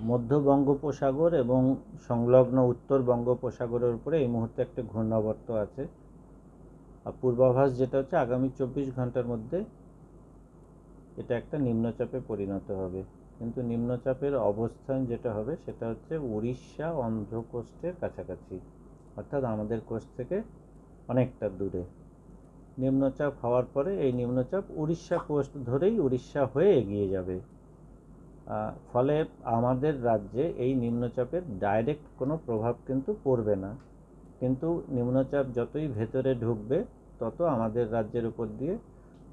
মধ্য। বঙ্গোপসাগর এবং সংলগ্ন উত্তর বঙ্গোপসাগরের উপরে এই মুহূর্তে একটা ঘূর্ণাবর্ত আছে। আর পূর্বাভাস যেটা হচ্ছে আগামী চব্বিশ ঘণ্টার মধ্যে এটা একটা নিম্নচাপে পরিণত হবে। কিন্তু নিম্নচাপের অবস্থান যেটা হবে সেটা হচ্ছে উড়িষ্যা অন্ধ্রকোস্টের কাছাকাছি। অর্থাৎ আমাদের কোস্ট থেকে অনেকটা দূরে। নিম্নচাপ হওয়ার পরে এই নিম্নচাপ উড়িষ্যা কোস্ট ধরেই উড়িষ্যা হয়ে এগিয়ে যাবে। ফলে আমাদের রাজ্যে এই নিম্নচাপের ডাইরেক্ট কোনো প্রভাব কিন্তু পড়বে না। কিন্তু নিম্নচাপ যতই ভেতরে ঢুকবে, তত আমাদের রাজ্যের উপর দিয়ে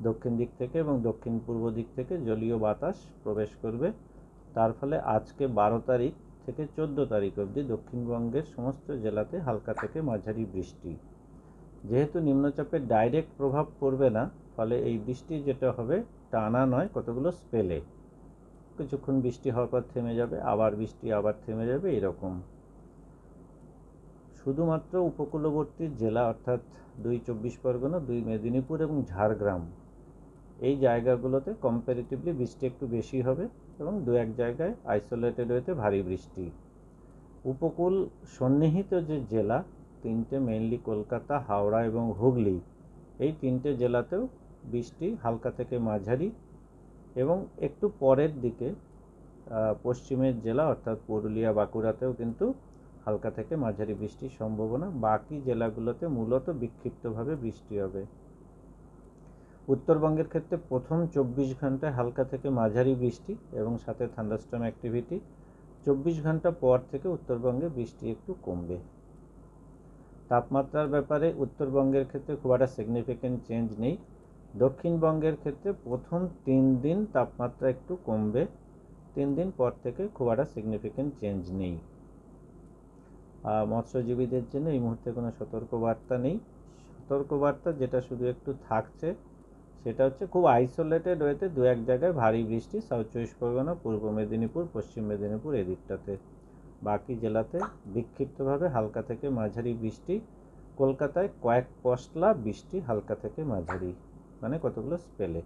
দক্ষিণ দিক থেকে এবং দক্ষিণ পূর্ব দিক থেকে জলীয় বাতাস প্রবেশ করবে। তার ফলে আজকে বারো তারিখ থেকে চোদ্দ তারিখ অবধি দক্ষিণবঙ্গের সমস্ত জেলাতে হালকা থেকে মাঝারি বৃষ্টি। যেহেতু নিম্নচাপের ডাইরেক্ট প্রভাব পড়বে না, ফলে এই বৃষ্টি যেটা হবে টানা নয়, কতগুলো স্পেলে কিছুক্ষণ বৃষ্টি হওয়ার পর থেমে যাবে, আবার বৃষ্টি, আবার থেমে যাবে, এরকম। শুধুমাত্র উপকূলবর্তী জেলা অর্থাৎ দুই চব্বিশ পরগনা, দুই মেদিনীপুর এবং ঝাড়গ্রাম, এই জায়গাগুলোতে কম্পারেটিভলি বৃষ্টি একটু বেশি হবে এবং দু এক জায়গায় আইসোলেটেড হয়েতে ভারী বৃষ্টি। উপকূল সন্নিহিত যে জেলা তিনটে মেইনলি কলকাতা, হাওড়া এবং হুগলি। এই তিনটে জেলাতেও বৃষ্টি হালকা থেকে মাঝারি এবং একটু পরের দিকে পশ্চিমের জেলা অর্থাৎ পুরুলিয়া, বাঁকুড়াতেও কিন্তু হালকা থেকে মাঝারি বৃষ্টির সম্ভাবনা। বাকি জেলাগুলোতে মূলত বিক্ষিপ্তভাবে বৃষ্টি হবে। উত্তরবঙ্গের ক্ষেত্রে প্রথম চব্বিশ ঘন্টায় হালকা থেকে মাঝারি বৃষ্টি এবং সাথে থান্ডারস্টর্ম অ্যাক্টিভিটি চব্বিশ ঘণ্টা পর থেকে উত্তরবঙ্গে বৃষ্টি একটু কমবে। তাপমাত্রার ব্যাপারে উত্তরবঙ্গের ক্ষেত্রে খুব একটা সিগনিফিক্যান্ট চেঞ্জ নেই। দক্ষিণবঙ্গের ক্ষেত্রে প্রথম তিন দিন তাপমাত্রা একটু কমবে, তিন দিন পর থেকে খুব একটা সিগনিফিক্যান্ট চেঞ্জ নেই। মৎস্যজীবীদের জন্য এই মুহূর্তে কোনো সতর্কবার্তা নেই। সতর্কবার্তা যেটা শুধু একটু থাকছে, সেটা হচ্ছে খুব আইসোলেটেড ওয়েতে দু এক জায়গায় ভারী বৃষ্টি সাউথ চব্বিশ পরগনা, পূর্ব মেদিনীপুর, পশ্চিম মেদিনীপুর এদিকটাতে। বাকি জেলাতে বিক্ষিপ্তভাবে হালকা থেকে মাঝারি বৃষ্টি, কলকাতায় কয়েক পশলা বৃষ্টি, হালকা থেকে মাঝারি। মানে কতগুলো স্পেলে।